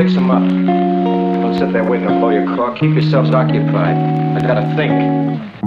Fix them up. Don't sit there waiting to blow your cork. Keep yourselves occupied. I gotta think.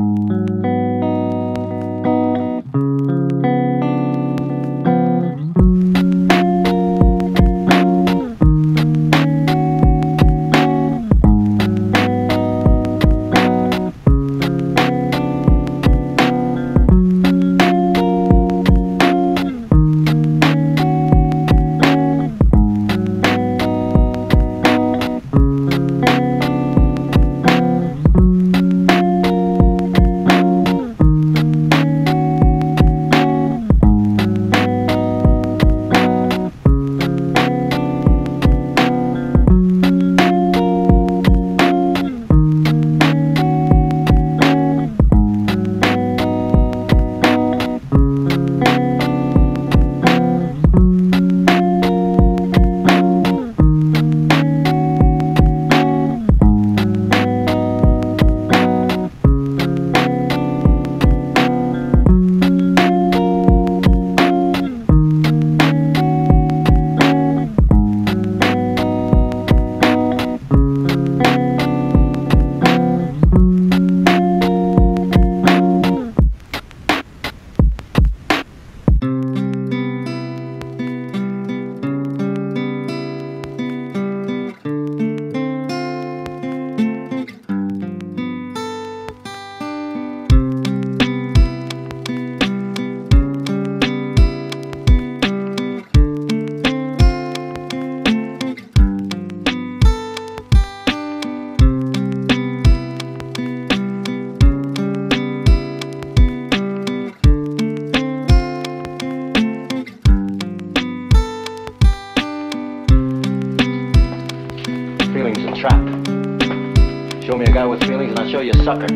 Show me a guy with feelings and I'll show you a sucker.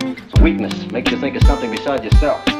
It's a weakness. Makes you think of something besides yourself.